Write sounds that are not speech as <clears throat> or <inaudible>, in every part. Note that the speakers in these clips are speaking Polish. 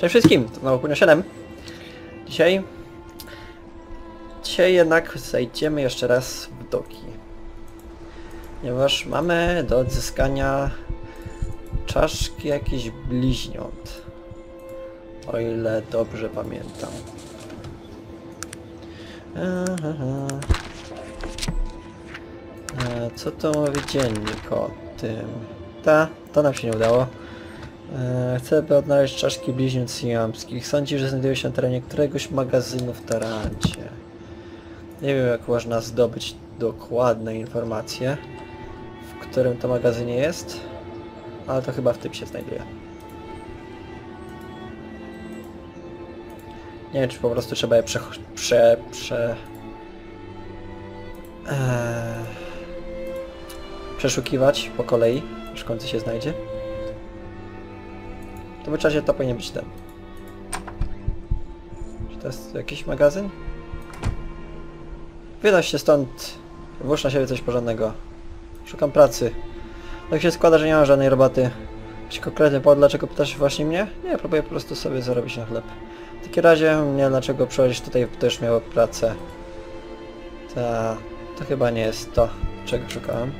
Cześć wszystkim, to znowu Punio 7. Dzisiaj... Dzisiaj jednak zejdziemy jeszcze raz w doki. Ponieważ mamy do odzyskania czaszki jakichś bliźniąt. O ile dobrze pamiętam. E, Co to mówi dziennik o tym? Ta, to nam się nie udało. E, Chcę odnaleźć czaszki bliźniąt siamskich. Sądzi, że znajdują się na terenie któregoś magazynu w Tarancie. Nie wiem jak można zdobyć dokładne informacje, w którym to magazynie jest, ale to chyba w tym się znajduje. Nie wiem, czy po prostu trzeba je prze... prze... prze... Przeszukiwać po kolei, aż w końcu się znajdzie. W tym czasie to powinien być ten. Czy to jest jakiś magazyn? Wynoś się stąd. Włóż na siebie coś porządnego. Szukam pracy. Tak się składa, że nie mam żadnej roboty. Jakiś konkretny powód, dlaczego pytasz właśnie mnie? Nie, próbuję po prostu sobie zarobić na chleb. W takim razie mnie dlaczego przychodzisz tutaj, też miało pracę. Ta, to chyba nie jest to, czego szukałem.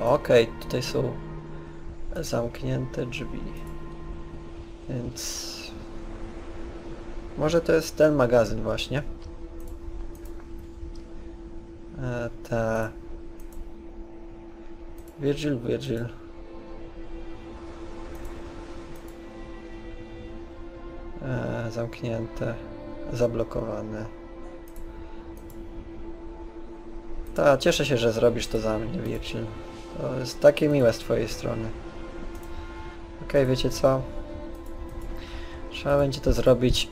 Okej, tutaj są zamknięte drzwi. Więc... Może to jest ten magazyn właśnie. E, ta... Virgil, Virgil. E, zamknięte, zablokowane. Ta, cieszę się, że zrobisz to za mnie, Virgil. To jest takie miłe z twojej strony. Okej, wiecie co? Trzeba będzie to zrobić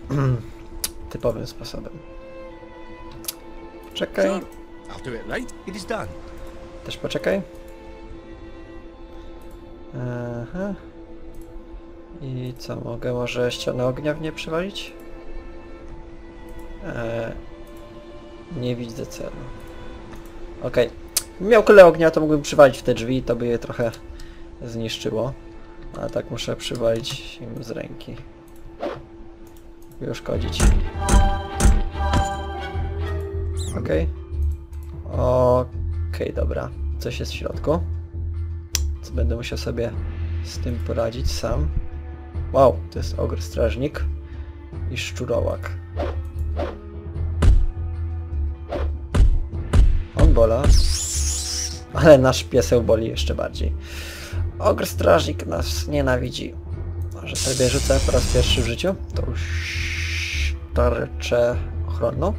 <clears throat> typowym sposobem. Czekaj. Też poczekaj. Aha. I co, mogę może ścianę ognia w nie przywalić? Eee, nie widzę celu. Okej. Gdybym Miał kulę ognia, to mógłbym przywalić w te drzwi, to by je trochę zniszczyło. Ale tak muszę przywalić im z ręki. By uszkodzić. Okej. Okej, dobra. Coś jest w środku. Co będę musiał sobie z tym poradzić sam. Wow, to jest ogr strażnik i szczurołak. On bola. Ale nasz pieseł boli jeszcze bardziej. Ogr strażnik nas nienawidzi. Może sobie rzucę po raz pierwszy w życiu tą tarczę ochronną.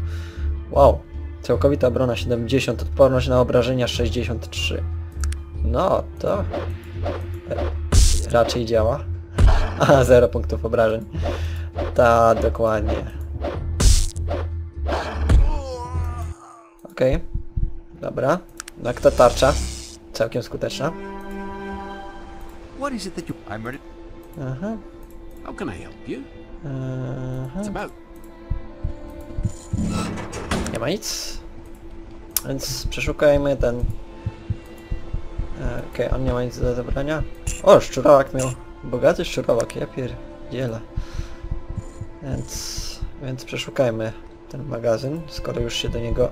Wow, całkowita obrona 70, odporność na obrażenia 63. No, to e, raczej działa. <laughs> A, 0 punktów obrażeń. Ta, dokładnie. Okej. Dobra. Jak ta tarcza? Całkiem skuteczna. What is it that you... I'm ready. Aha. How can I help you? Aha. It's about... Nie ma nic. Więc przeszukajmy ten... E, Okej, on nie ma nic do zabrania. O, szczurołak miał. Bogaty szczurołak, ja pierdzielę. Więc... Więc przeszukajmy ten magazyn, skoro już się do niego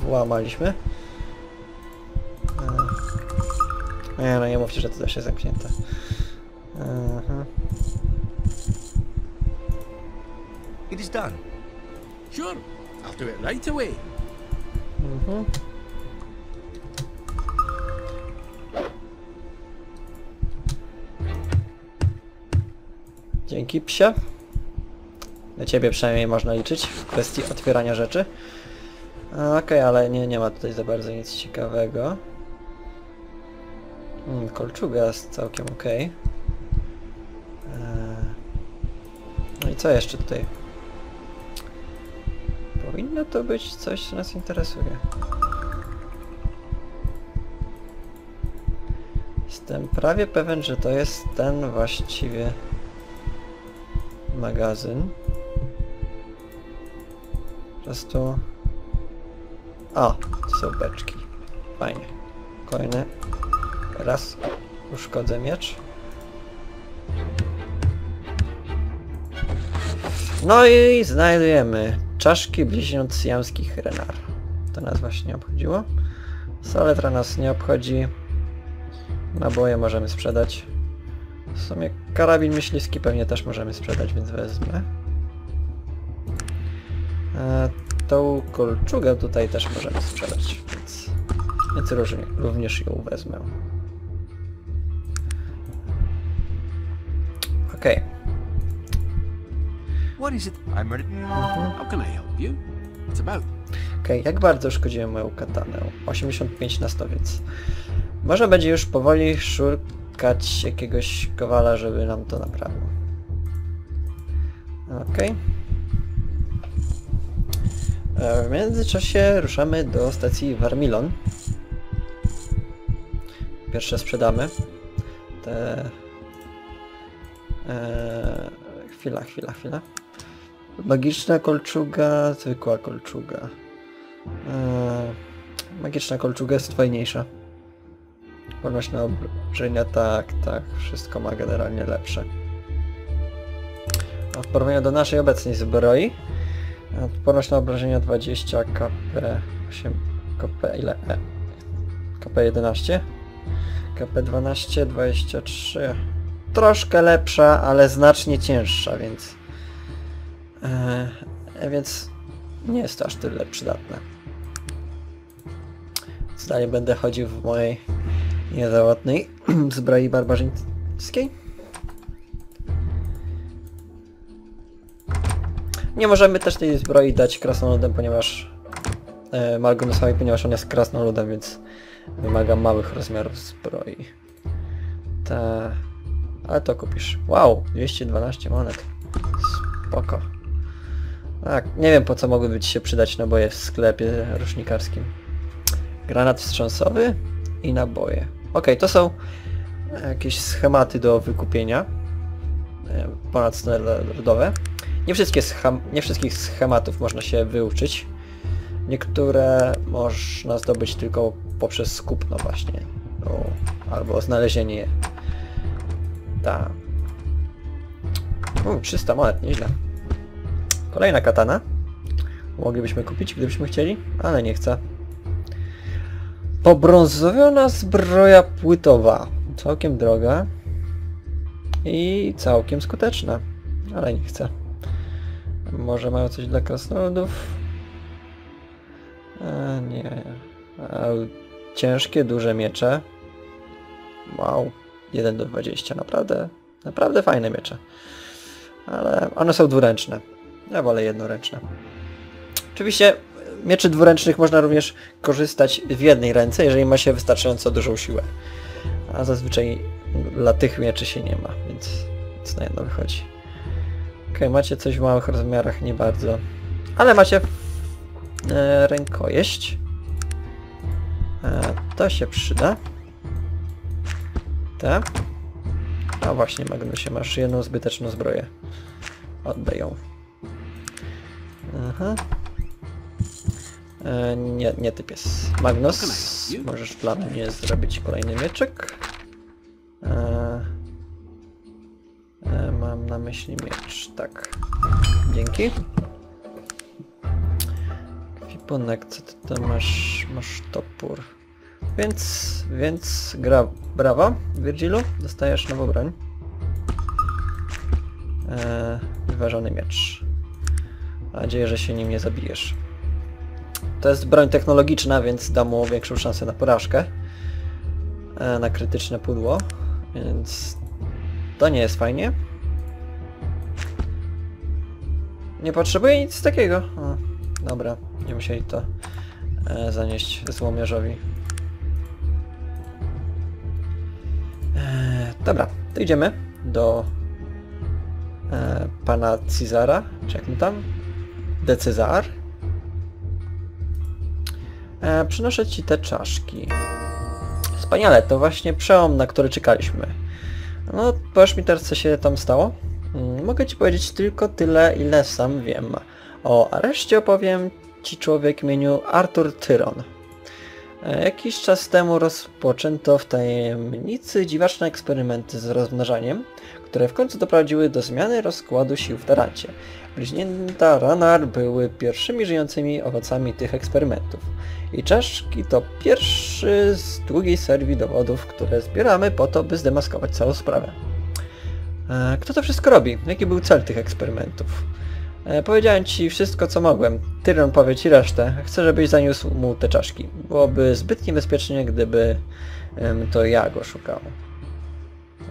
włamaliśmy. E, nie, no nie mówcie, że to też jest zamknięte. Aha. It is done. Sure, I'll do it right away. Mhm. Dzięki psie. Na ciebie przynajmniej można liczyć w kwestii otwierania rzeczy. Okej, ale nie, nie ma tutaj za bardzo nic ciekawego. Hmm, kolczuga jest całkiem okej. Eee, No i co jeszcze tutaj? Powinno to być coś, co nas interesuje. Jestem prawie pewien, że to jest ten właściwie magazyn. Po prostu... O, to są beczki. Fajnie. Kolejny. Raz uszkodzę miecz. No i znajdujemy czaszki bliźniąt siamskich renar. To nas właśnie nie obchodziło. Saletra nas nie obchodzi. Naboje możemy sprzedać. W sumie karabin myśliwski pewnie też możemy sprzedać, więc wezmę. E, tą kolczugę tutaj też możemy sprzedać, więc, więc różnie, również ją wezmę. Okej. What is it? I'm ready. How can I help you? What's about? Okej, jak bardzo uszkodziłem moją katanę? 85 na 100, więc może będzie już powoli szukać jakiegoś kowala, żeby nam to naprawił. Okej. E, W międzyczasie ruszamy do stacji Warmilon. Pierwsze sprzedamy. Te... E, chwila, chwila, chwila. Magiczna kolczuga, zwykła kolczuga. Eee, magiczna kolczuga jest fajniejsza. Odporność na obrażenia, tak, tak, wszystko ma generalnie lepsze. A w porównaniu do naszej obecnej zbroi, odporność na obrażenia 20, KP 8, KP ile? E. KP 11, KP 12, 23. Troszkę lepsza, ale znacznie cięższa, więc... Eee, więc nie jest to aż tyle przydatne. Dalej będę chodził w mojej niezałatnej <clears throat> zbroi barbarzyńskiej. Nie możemy też tej zbroi dać krasnoludem, ponieważ e, Malgonusowi, ponieważ on jest krasnoludem, więc wymaga małych rozmiarów zbroi. Ta... Ale to kupisz. Wow, 212 monet. Spoko. Tak, nie wiem po co mogłyby ci się przydać naboje w sklepie rusznikarskim. Granat wstrząsowy i naboje. Okej, to są jakieś schematy do wykupienia. e, Ponadstandardowe. Nie, wszystkie nie wszystkich schematów można się wyuczyć. Niektóre można zdobyć tylko poprzez kupno właśnie. Albo znalezienie je. Ta. U, 300 monet, nieźle. Kolejna katana. Moglibyśmy kupić, gdybyśmy chcieli, ale nie chcę. Pobrązowiona zbroja płytowa. Całkiem droga. I całkiem skuteczna. Ale nie chcę. Może mają coś dla krasnoludów? E, nie. E, ciężkie, duże miecze. Wow. 1 do 20. Naprawdę, naprawdę fajne miecze. Ale one są dwuręczne. Ja wolę jednoręczne. Oczywiście mieczy dwuręcznych można również korzystać w jednej ręce, jeżeli ma się wystarczająco dużą siłę. A zazwyczaj dla tych mieczy się nie ma, więc, więc na jedno wychodzi. Okej, macie coś w małych rozmiarach, nie bardzo. Ale macie e, rękojeść. E, to się przyda. A właśnie, Magnusie, masz jedną zbyteczną zbroję. Oddaj ją. Aha. E, nie, nie typ jest. Magnus, możesz dla mnie zrobić kolejny mieczek. E, e, mam na myśli miecz, tak. Dzięki. Kwipunek, co ty tam masz? Masz topór. Więc, więc gra, brawo, Virgilu, dostajesz nową broń. E, wyważony miecz. Mam nadzieję, że się nim nie zabijesz. To jest broń technologiczna, więc da mu większą szansę na porażkę. E, na krytyczne pudło. Więc to nie jest fajnie. Nie potrzebuję nic takiego. O, dobra, nie musieli to e, zanieść złomierzowi. E, dobra, to idziemy do e, pana Cezara, czy jak mu tam? De Cezar. E, przynoszę ci te czaszki. Wspaniale, to właśnie przełom, na który czekaliśmy. No, powiesz mi teraz, co się tam stało? Mm, Mogę ci powiedzieć tylko tyle, ile sam wiem. O areszcie opowiem ci człowiek w imieniu Arthur Tyron. E, Jakiś czas temu rozpoczęto w tajemnicy dziwaczne eksperymenty z rozmnażaniem, które w końcu doprowadziły do zmiany rozkładu sił w Tarancie. Bliźnięta Ranar były pierwszymi żyjącymi owocami tych eksperymentów. I czaszki to pierwszy z długiej serii dowodów, które zbieramy po to, by zdemaskować całą sprawę. E, Kto to wszystko robi? Jaki był cel tych eksperymentów? E, powiedziałem ci wszystko co mogłem. Tyron powie ci resztę. Chcę, żebyś zaniósł mu te czaszki. Byłoby zbyt niebezpiecznie, gdyby to ja go szukał.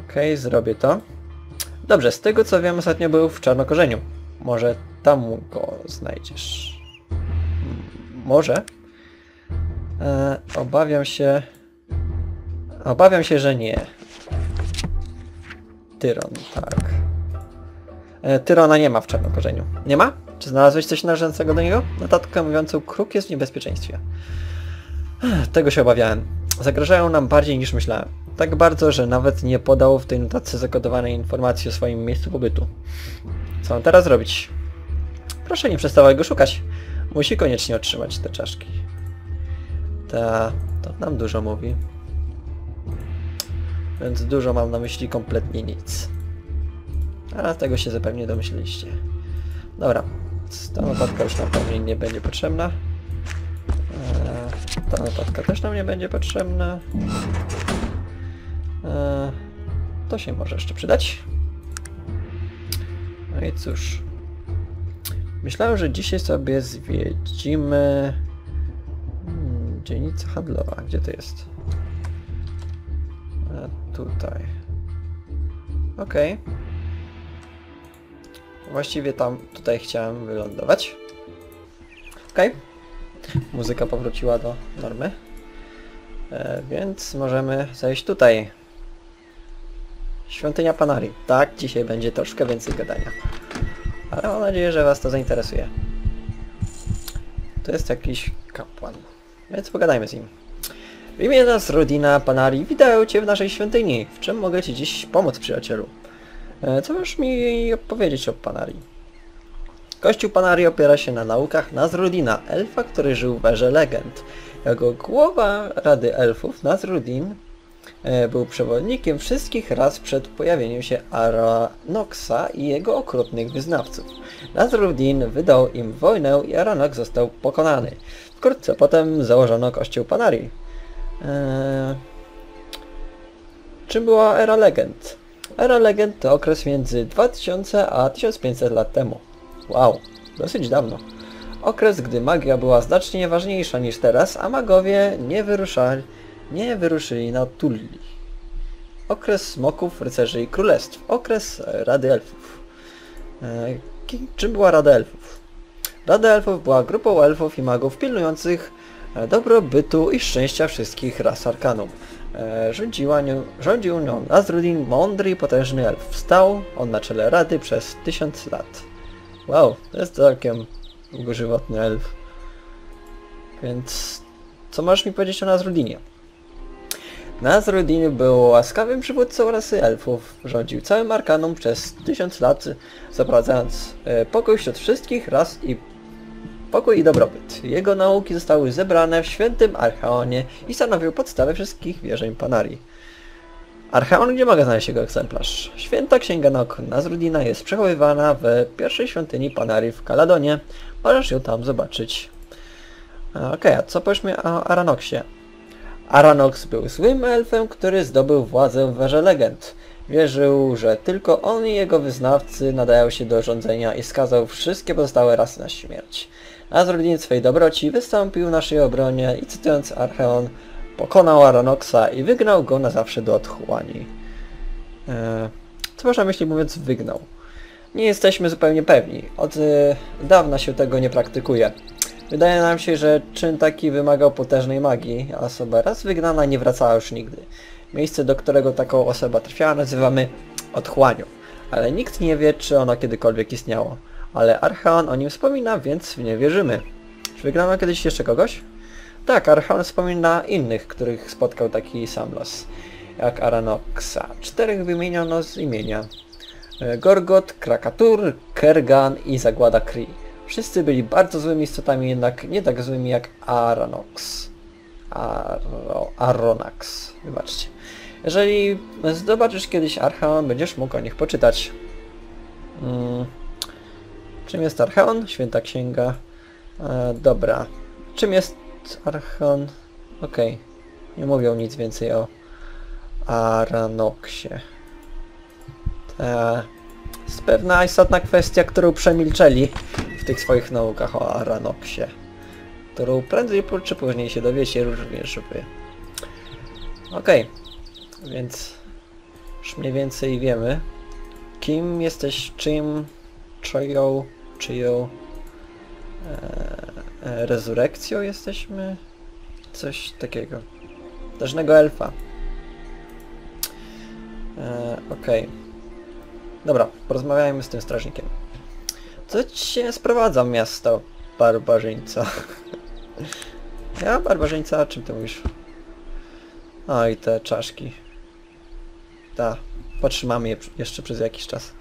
Okej, zrobię to. Dobrze, z tego co wiem ostatnio był w Czarnokorzeniu. Może tam go znajdziesz. M- Może? E, obawiam się... Obawiam się, że nie. Tyron, tak. E, Tyrona nie ma w Czarnokorzeniu. Nie ma? Czy znalazłeś coś należącego do niego? Notatkę mówiącą kruk jest w niebezpieczeństwie. Tego się obawiałem. Zagrażają nam bardziej niż myślałem. Tak bardzo, że nawet nie podał w tej notatce zakodowanej informacji o swoim miejscu pobytu. Co mam teraz robić? Proszę nie przestawaj go szukać. Musi koniecznie otrzymać te czaszki. Ta, to nam dużo mówi. Więc dużo mam na myśli kompletnie nic. A tego się zapewne domyśliliście. Dobra, ta notatka już nam pewnie nie będzie potrzebna. Eee, ta notatka też nam nie będzie potrzebna. Eee, to się może jeszcze przydać. No i cóż. Myślałem, że dzisiaj sobie zwiedzimy... Hmm, dzielnica handlowa. Gdzie to jest? E, tutaj. Okej. Właściwie tam, tutaj chciałem wylądować. Okej. Muzyka powróciła do normy. E, więc możemy zejść tutaj. Świątynia Panari. Tak, dzisiaj będzie troszkę więcej gadania. Ale mam nadzieję, że Was to zainteresuje. To jest jakiś kapłan. Więc pogadajmy z nim. W imię nas rodzina Panari witają Cię w naszej świątyni. W czym mogę Ci dziś pomóc, przyjacielu? E, Co możesz mi opowiedzieć o Panari? Kościół Panari opiera się na naukach Nazrudina, elfa, który żył w erze legend. Jego głowa Rady Elfów, Nazrudin, e, był przewodnikiem wszystkich raz przed pojawieniem się Aranoxa i jego okrutnych wyznawców. Nazrudin wydał im wojnę i Aranox został pokonany. Wkrótce potem założono kościół Panari. Eee... Czym była era legend? Era legend to okres między 2000 a 1500 lat temu. Wow, dosyć dawno. Okres, gdy magia była znacznie ważniejsza niż teraz, a magowie nie wyruszali, nie wyruszyli na Tulli. Okres smoków, rycerzy i królestw. Okres e, Rady Elfów. E, czym była Rada Elfów? Rada Elfów była grupą elfów i magów pilnujących e, dobrobytu i szczęścia wszystkich ras Arkanum. E, Rządziła nią, rządził nią Nazrudin, mądry i potężny elf. Stał on na czele Rady przez tysiąc lat. Wow, to jest całkiem długożywotny elf. Więc co możesz mi powiedzieć o Nazrudinie? Nazrudin był łaskawym przywódcą rasy elfów. Rządził całym Arkanum przez tysiąc lat, zaprowadzając e, pokój wśród wszystkich ras i pokój i dobrobyt. Jego nauki zostały zebrane w świętym Archeonie i stanowią podstawę wszystkich wierzeń Panari. Archeon, gdzie mogę znaleźć jego egzemplarz? Święta Księga Nauk Nazrudina jest przechowywana w pierwszej świątyni Panari w Kaladonie. Możesz ją tam zobaczyć. Okej, a co powiesz mi o Aranoxie? Aranox był złym elfem, który zdobył władzę w Werze Legend. Wierzył, że tylko on i jego wyznawcy nadają się do rządzenia i skazał wszystkie pozostałe rasy na śmierć. Nazrudin swej dobroci wystąpił w naszej obronie i cytując Archeon, pokonał Aranoxa i wygnał go na zawsze do otchłani. Eee, co masz na myśli mówiąc wygnał? Nie jesteśmy zupełnie pewni. Od e, dawna się tego nie praktykuje. Wydaje nam się, że czyn taki wymagał potężnej magii, a osoba raz wygnana nie wracała już nigdy. Miejsce, do którego taką osoba trafiała nazywamy otchłanią, ale nikt nie wie, czy ono kiedykolwiek istniało. Ale Archeon o nim wspomina, więc nie wierzymy. Czy wygnano kiedyś jeszcze kogoś? Tak, Archeon wspomina innych, których spotkał taki sam los, jak Aranoxa. Czterech wymieniono z imienia. E, Gorgot, Krakatur, Kergan i Zagłada Kree. Wszyscy byli bardzo złymi istotami, jednak nie tak złymi jak Aranox. Aro, Aronax. Wybaczcie. Jeżeli zobaczysz kiedyś Archeon, będziesz mógł o nich poczytać. Mm. Czym jest Archeon? Święta Księga. E, dobra. Czym jest Archeon? Okej. Nie mówią nic więcej o Aranoxie. To jest pewna istotna kwestia, którą przemilczeli w tych swoich naukach o Aranoxie. Którą prędzej czy później się dowiecie również wy. Okej. Więc już mniej więcej wiemy, kim jesteś, czym, czyją, czyją e, e, rezurekcją jesteśmy? Coś takiego. Dażnego elfa. E, Okej. Dobra, porozmawiajmy z tym strażnikiem. Co ci się sprowadza miasto barbarzyńca? ja barbarzyńca, czym ty mówisz? O i te czaszki. Ta, potrzymamy je jeszcze przez jakiś czas.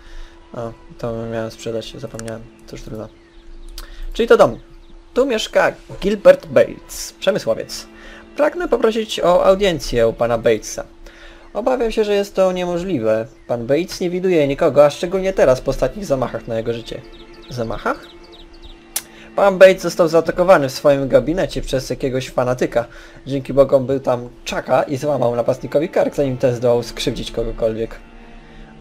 O, to miałem sprzedać, zapomniałem. Cóż trudno. Czyli to dom. Tu mieszka Gilbert Bates, przemysłowiec. Pragnę poprosić o audiencję u pana Batesa. Obawiam się, że jest to niemożliwe. Pan Bates nie widuje nikogo, a szczególnie teraz po ostatnich zamachach na jego życie. Zamachach? Pan Bates został zaatakowany w swoim gabinecie przez jakiegoś fanatyka. Dzięki Bogom był tam czaka i złamał napastnikowi kark, zanim ten zdołał skrzywdzić kogokolwiek.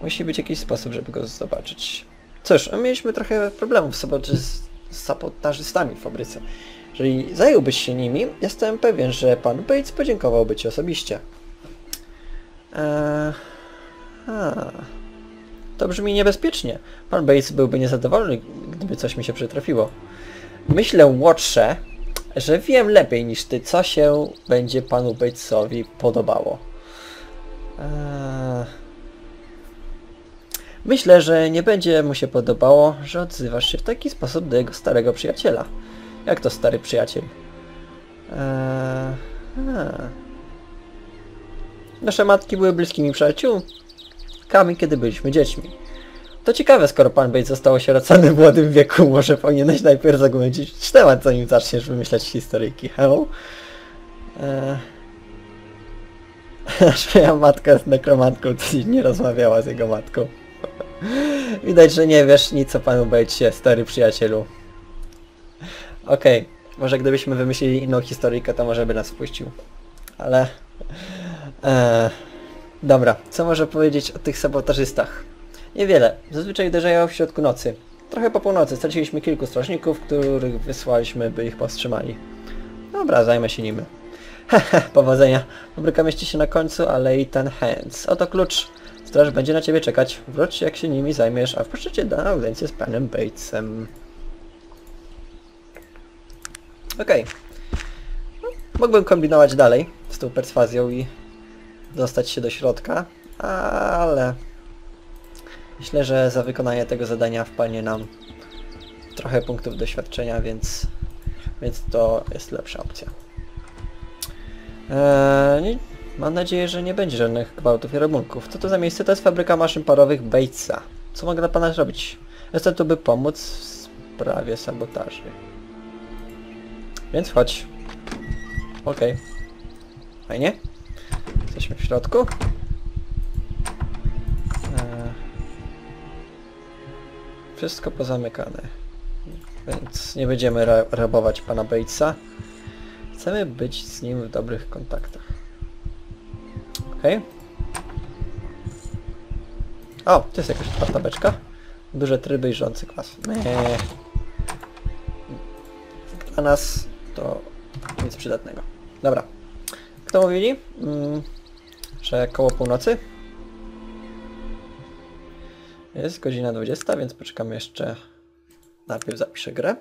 Musi być jakiś sposób, żeby go zobaczyć. Cóż, mieliśmy trochę problemów z, saboty- z sabotażystami w fabryce. Jeżeli zająłbyś się nimi, jestem pewien, że pan Bates podziękowałby ci osobiście. Eee, a. To brzmi niebezpiecznie. Pan Bates byłby niezadowolony, gdyby coś mi się przytrafiło. Myślę, Łotrze, że wiem lepiej niż ty, co się będzie panu Batesowi podobało. Eee... Myślę, że nie będzie mu się podobało, że odzywasz się w taki sposób do jego starego przyjaciela. Jak to stary przyjaciel? Eee... Nasze matki były bliskimi przyjaciółkami, kiedy byliśmy dziećmi. To ciekawe, skoro pan Bates został osierocony w młodym wieku, może powinieneś najpierw zagłębić temat, zanim zaczniesz wymyślać historyjki. Hello? Eee... <laughs> Moja matka jest nekromantką, to nie rozmawiała z jego matką. <laughs> Widać, że nie wiesz nic o panu Batesie, stary przyjacielu. Okej, może gdybyśmy wymyślili inną historyjkę, to może by nas wpuścił. Ale... Eee, dobra, co może powiedzieć o tych sabotażystach? Niewiele. Zazwyczaj uderzają w środku nocy. Trochę po północy straciliśmy kilku strażników, których wysłaliśmy, by ich powstrzymali. Dobra, zajmę się nimi. <laughs> Hehe, powodzenia. Fabryka mieści się na końcu alei Ten Hands. Oto klucz. Straż będzie na ciebie czekać. Wróć jak się nimi zajmiesz, a wpuszczę cię na audiencję z panem Batesem. Okej. No, Mógłbym kombinować dalej z tą perswazją i dostać się do środka, ale myślę, że za wykonanie tego zadania wpadnie nam trochę punktów doświadczenia, więc, więc to jest lepsza opcja. Eee, mam nadzieję, że nie będzie żadnych gwałtów i rabunków. Co to za miejsce? To jest fabryka maszyn parowych Batesa. Co mogę dla pana zrobić? Jestem tu, by pomóc w sprawie sabotaży. Więc chodź. Okej. Fajnie. Jesteśmy w środku. Eee. Wszystko pozamykane. Więc nie będziemy ra rabować pana Batesa. Chcemy być z nim w dobrych kontaktach. Okej. O, to jest jakaś otwarta beczka. Duże tryby i żący kwas. Nie. Dla nas to nic przydatnego. Dobra. Kto mówili? Mm, że koło północy? Jest godzina 20, więc poczekamy jeszcze. Najpierw zapiszę grę.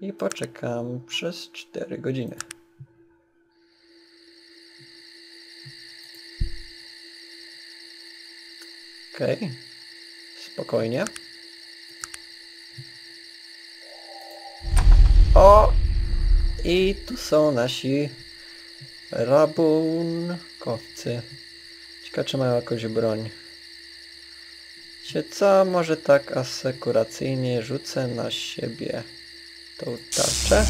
I poczekam przez 4 godziny. Okej. Okay. Spokojnie. O! I tu są nasi rabunkowcy. Ciekawe czy mają jakąś broń. Wiecie co? Może tak asekuracyjnie rzucę na siebie tą tarczę.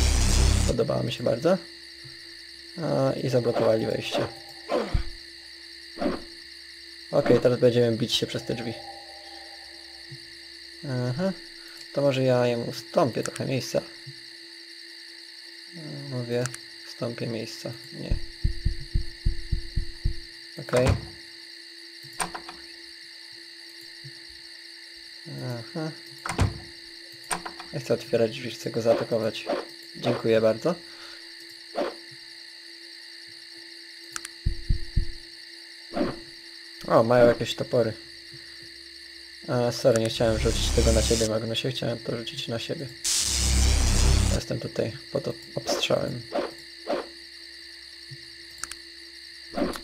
Podobała mi się bardzo. A, I zablokowali wejście. Okej, teraz będziemy bić się przez te drzwi. Aha. To może ja im ustąpię trochę miejsca. Mówię, ustąpię miejsca. Nie. Okej. Aha. Nie chcę otwierać drzwi, chcę go zaatakować. Dziękuję bardzo. O, mają jakieś topory. A, sorry, nie chciałem rzucić tego na ciebie, Magnusie. Chciałem to rzucić na siebie. Jestem tutaj pod obstrzałem.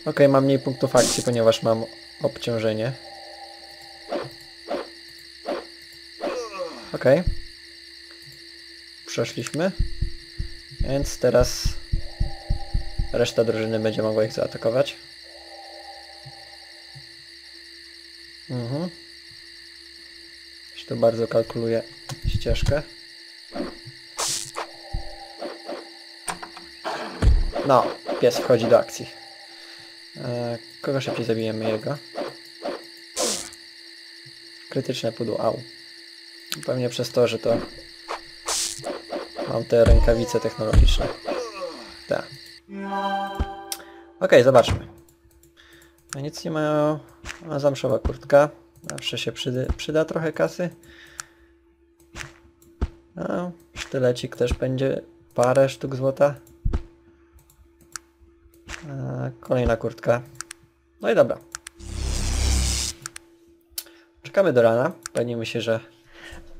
Okej, mam mniej punktów akcji, ponieważ mam obciążenie. Okej. Przeszliśmy. Więc teraz reszta drużyny będzie mogła ich zaatakować. Już tu bardzo kalkuluję ścieżkę. No, pies wchodzi do akcji. E, kogo szybciej zabijemy jego? Krytyczne pudło, au. Pewnie przez to, że to mam te rękawice technologiczne. Tak. Okej, zobaczmy. A nic nie ma. A zamszowa kurtka. Zawsze się przyda, przyda trochę kasy. A sztylecik też będzie parę sztuk złota. A, kolejna kurtka. No i dobra. Czekamy do rana. Upewnimy się, że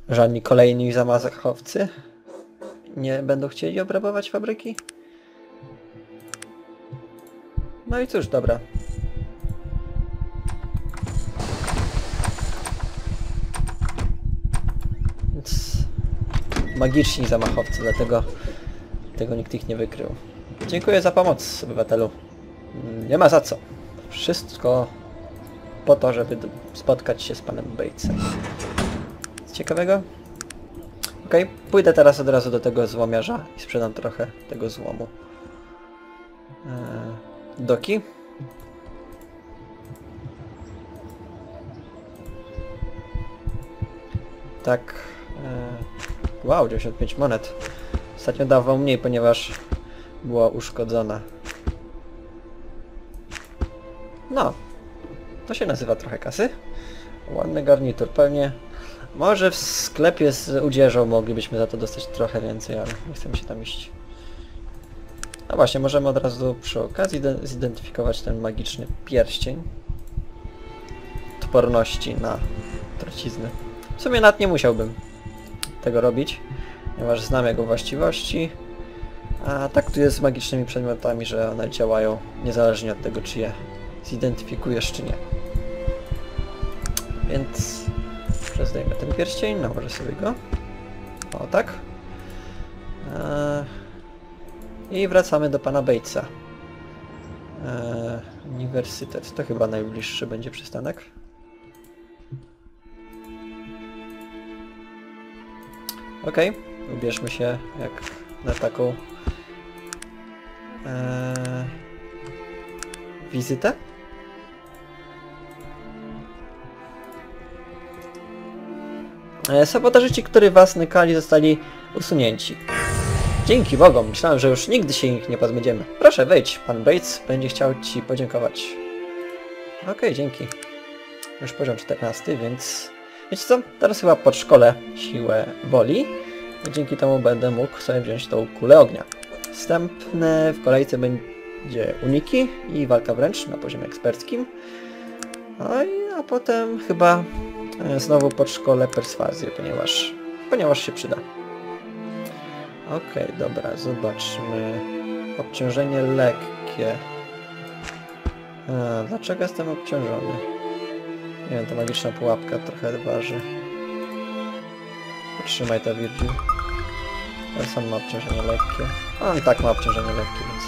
żadni kolejni zamachowcy nie będą chcieli obrabować fabryki. No i cóż, dobra. Magiczni zamachowcy, dlatego tego nikt ich nie wykrył. Dziękuję za pomoc, obywatelu. Mm, Nie ma za co. Wszystko po to, żeby spotkać się z panem Batesem. Ciekawego? Okej, pójdę teraz od razu do tego złomiarza i sprzedam trochę tego złomu. Eee, doki. Tak. Wow, 95 monet. Ostatnio dawał mniej, ponieważ była uszkodzona. No. To się nazywa trochę kasy. Ładny garnitur, pewnie. Może w sklepie z udzieżą moglibyśmy za to dostać trochę więcej, ale nie chcemy się tam iść. No właśnie, możemy od razu przy okazji ide- zidentyfikować ten magiczny pierścień odporności na trucizny. W sumie nawet nie musiałbym tego robić, ponieważ znam jego właściwości. A tak tu jest z magicznymi przedmiotami, że one działają niezależnie od tego, czy je zidentyfikujesz, czy nie. Więc Przezdajmy ten pierścień, nałożę sobie go. O tak. Eee, I wracamy do pana Batesa. Eee, uniwersytet, to chyba najbliższy będzie przystanek. Okej, ubierzmy się jak na taką eee, wizytę. E, Sabotażyci, którzy was nykali, zostali usunięci. Dzięki Bogom, myślałem, że już nigdy się ich nie pozbędziemy. Proszę, wejdź, pan Bates będzie chciał ci podziękować. Okej, dzięki. Już poziom 14, więc... Wiecie co? Teraz chyba podszkolę siłę woli. Dzięki temu będę mógł sobie wziąć tą kulę ognia. Wstępne w kolejce będzie uniki i walka wręcz na poziomie eksperckim. No i a potem chyba e, znowu podszkolę perswazję, ponieważ, ponieważ się przyda. Okej, dobra, zobaczmy. Obciążenie lekkie. A, dlaczego jestem obciążony? Nie wiem, ta magiczna pułapka trochę waży. Potrzymaj to, Virgil. Elson ma obciążenie lekkie. A On i tak ma obciążenie lekkie, więc...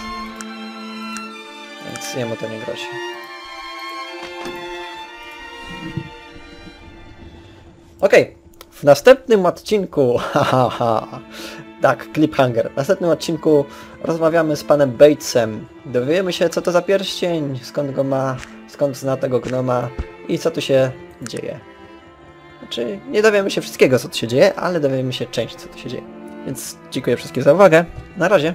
Więc jemu to nie grozi. Okej, w następnym odcinku, <laughs> ha, ha, ha, Tak, cliffhanger. W następnym odcinku rozmawiamy z panem Batesem. Dowiemy się co to za pierścień, skąd go ma, skąd zna tego gnoma i co tu się dzieje. Znaczy, nie dowiemy się wszystkiego co tu się dzieje, ale dowiemy się część co tu się dzieje. Więc dziękuję wszystkim za uwagę. Na razie.